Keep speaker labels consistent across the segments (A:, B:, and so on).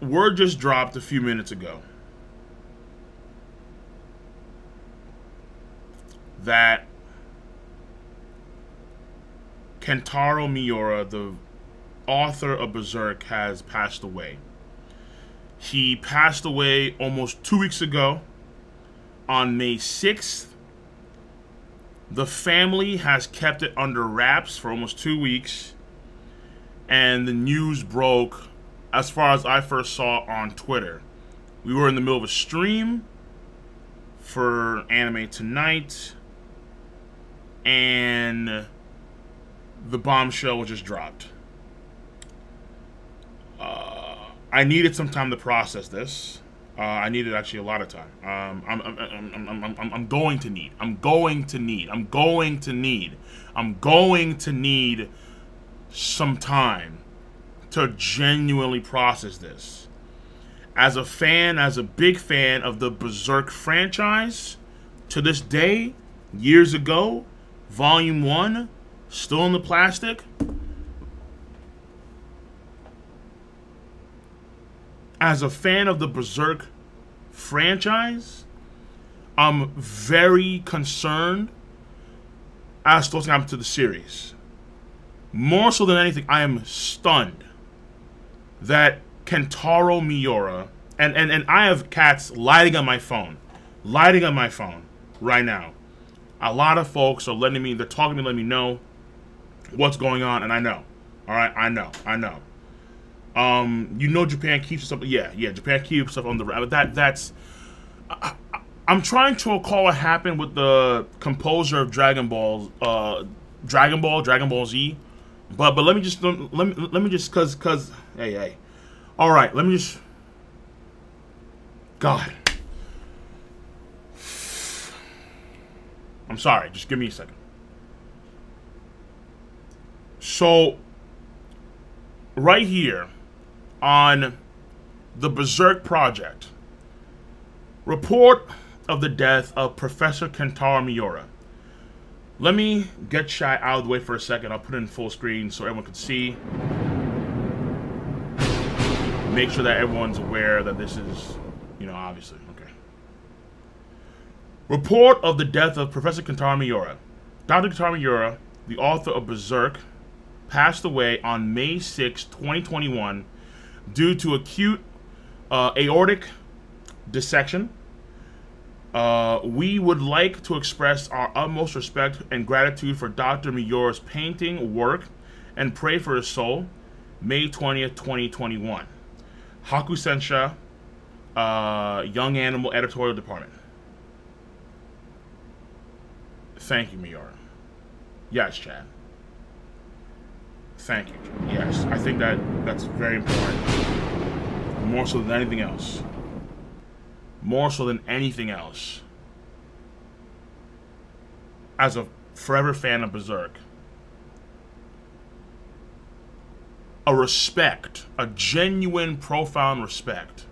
A: word just dropped a few minutes ago that Kentaro Miura, the author of Berserk, has passed away. He passed away almost two weeks ago on May 6th. The family has kept it under wraps for almost two weeks. And the news broke as far as I first saw on Twitter. We were in the middle of a stream for Anime Tonight. And the bombshell was just dropped. Uh, I needed some time to process this. Uh, I needed actually a lot of time. Um, I'm, I'm, I'm, I'm, I'm going to need. I'm going to need. I'm going to need. I'm going to need some time to genuinely process this. As a fan, as a big fan of the Berserk franchise, to this day, years ago, Volume 1, still in the plastic, as a fan of the Berserk franchise, I'm very concerned as to what's happened to the series. More so than anything, I am stunned that Kentaro Miura, and, and, and I have cats lighting on my phone, lighting on my phone right now. A lot of folks are letting me, they're talking to me, letting me know what's going on, and I know. All right, I know, I know. Um, you know Japan keeps stuff. Yeah, yeah, Japan keeps stuff on the. But that that's. I, am trying to recall what happened with the composer of Dragon Ball, uh, Dragon Ball, Dragon Ball Z. But but let me just let me let me just cause cause hey hey, all right. Let me just. God. I'm sorry. Just give me a second. So, right here on the Berserk Project. Report of the death of Professor Kentaro Miura. Let me get Shy out of the way for a second. I'll put it in full screen so everyone can see. Make sure that everyone's aware that this is, you know, obviously. Okay. Report of the death of Professor Kentaro Miura. Dr. Kentaro Miura, the author of Berserk, passed away on May 6, 2021 due to acute uh, aortic dissection. Uh, we would like to express our utmost respect and gratitude for Dr. Miura's painting work and pray for his soul. May 20th, 2021. Hakusensha, uh, Young Animal Editorial Department. Thank you, Miura. Yes, Chad. Thank you. Yes, I think that that's very important. More so than anything else. More so than anything else. As a forever fan of Berserk, a respect, a genuine, profound respect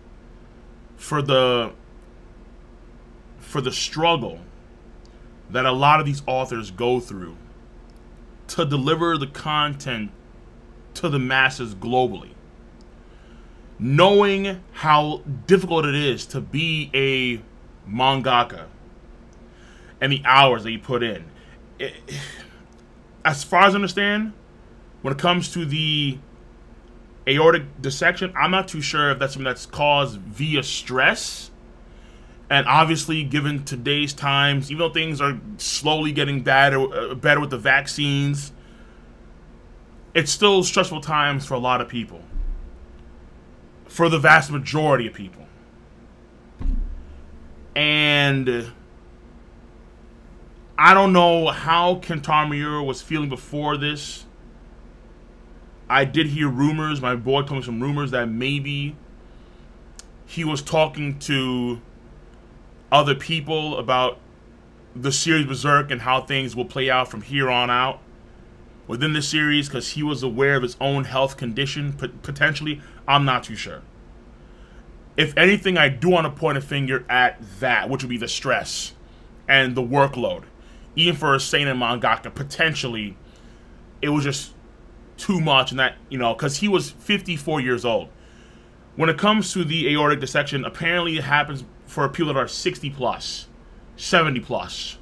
A: for the for the struggle that a lot of these authors go through to deliver the content to the masses globally. Knowing how difficult it is to be a mangaka and the hours that you put in. It, as far as I understand, when it comes to the aortic dissection, I'm not too sure if that's something that's caused via stress. And obviously, given today's times, even though things are slowly getting better, uh, better with the vaccines, it's still stressful times for a lot of people. For the vast majority of people. And I don't know how Kentaro was feeling before this. I did hear rumors, my boy told me some rumors that maybe he was talking to other people about the series Berserk and how things will play out from here on out within the series because he was aware of his own health condition, potentially. I'm not too sure. If anything, I do want to point a finger at that, which would be the stress and the workload. Even for a seinen mangaka, potentially, it was just too much, and that you know, because he was 54 years old. When it comes to the aortic dissection, apparently it happens for people that are 60 plus, 70 plus.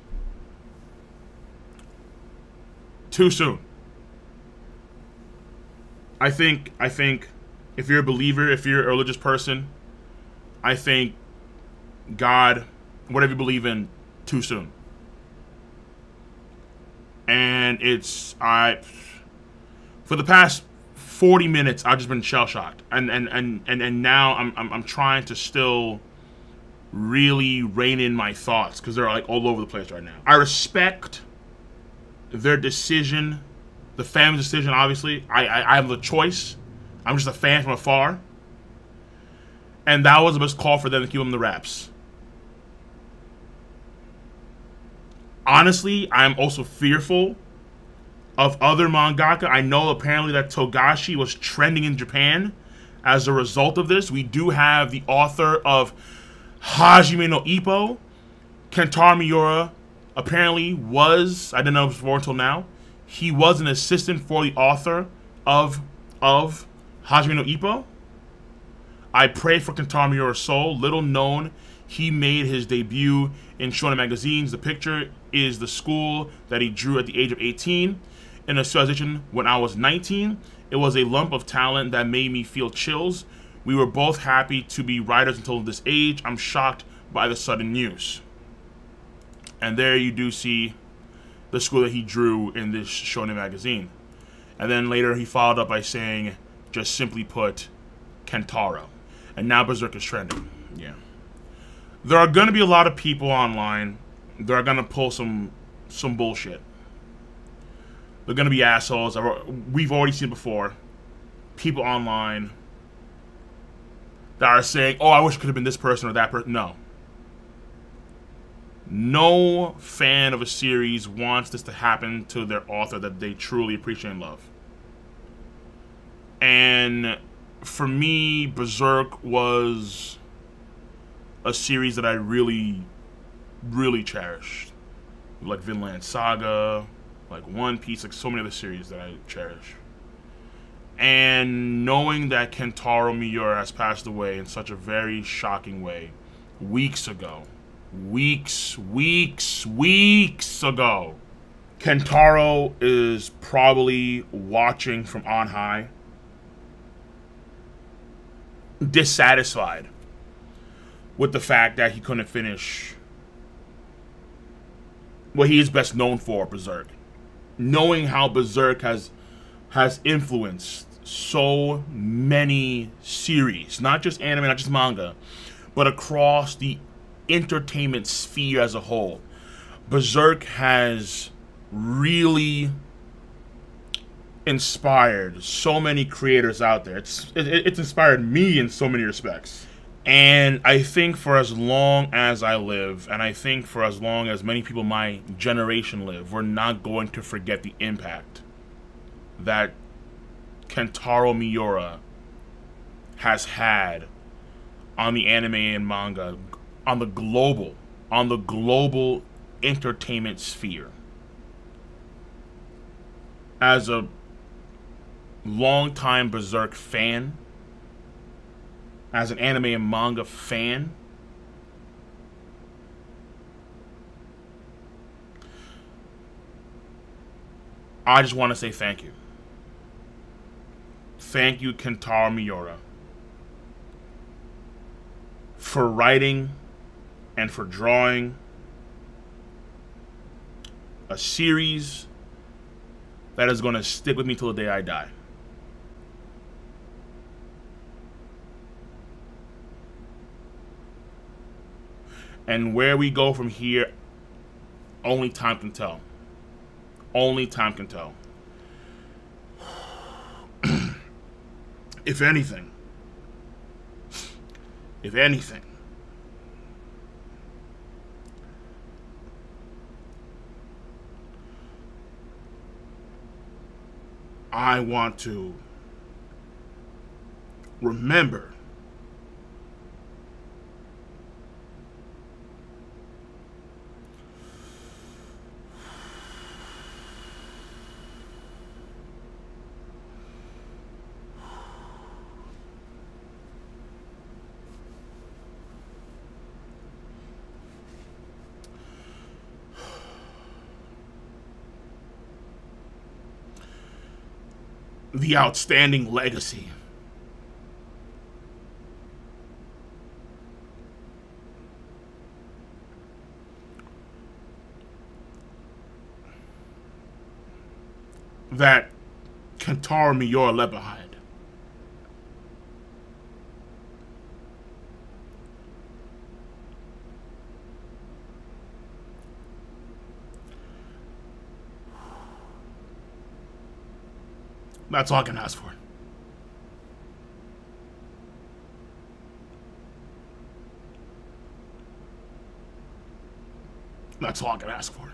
A: Too soon. I think I think if you're a believer, if you're a religious person, I think God, whatever you believe in, too soon. And it's I for the past 40 minutes I've just been shell shocked. And and and and, and now I'm, I'm I'm trying to still really rein in my thoughts because they're like all over the place right now. I respect their decision, the family's decision. Obviously, I, I I have the choice. I'm just a fan from afar, and that was the best call for them to keep them the wraps. Honestly, I'm also fearful of other mangaka. I know apparently that Togashi was trending in Japan as a result of this. We do have the author of Hajime no Ippo, Kentaro Miura, apparently was, I didn't know before until now, he was an assistant for the author of of Hajime no Ippo. I pray for Kentaro Miura's soul. Little known, he made his debut in Shonen magazines. The picture is the school that he drew at the age of 18 in a transition when I was 19. It was a lump of talent that made me feel chills. We were both happy to be writers until this age. I'm shocked by the sudden news. And there you do see the school that he drew in this Shonen magazine. And then later he followed up by saying, just simply put, Kentaro. And now Berserk is trending. Yeah. There are going to be a lot of people online that are going to pull some some bullshit. They're going to be assholes. We've already seen before. People online that are saying, oh, I wish it could have been this person or that person. No. No fan of a series wants this to happen to their author that they truly appreciate and love. And for me, Berserk was a series that I really, really cherished. Like Vinland Saga, like One Piece, like so many other series that I cherish. And knowing that Kentaro Miura has passed away in such a very shocking way weeks ago, weeks, weeks, weeks ago, Kentaro is probably watching from on high, dissatisfied with the fact that he couldn't finish what he is best known for, Berserk knowing how Berserk has has influenced so many series, not just anime, not just manga, but across the entertainment sphere as a whole. Berserk has really inspired so many creators out there. It's it, it's inspired me in so many respects. And I think for as long as I live, and I think for as long as many people my generation live, we're not going to forget the impact that Kentaro Miura has had on the anime and manga, on the global, on the global entertainment sphere. As a longtime Berserk fan, as an anime and manga fan, I just want to say thank you. Thank you, Kentaro Miura, for writing and for drawing a series that is going to stick with me till the day I die. And where we go from here, only time can tell. Only time can tell. if anything, if anything, I want to remember the outstanding legacy. That Kentaro Miura left That's all I can ask for. That's all I can ask for.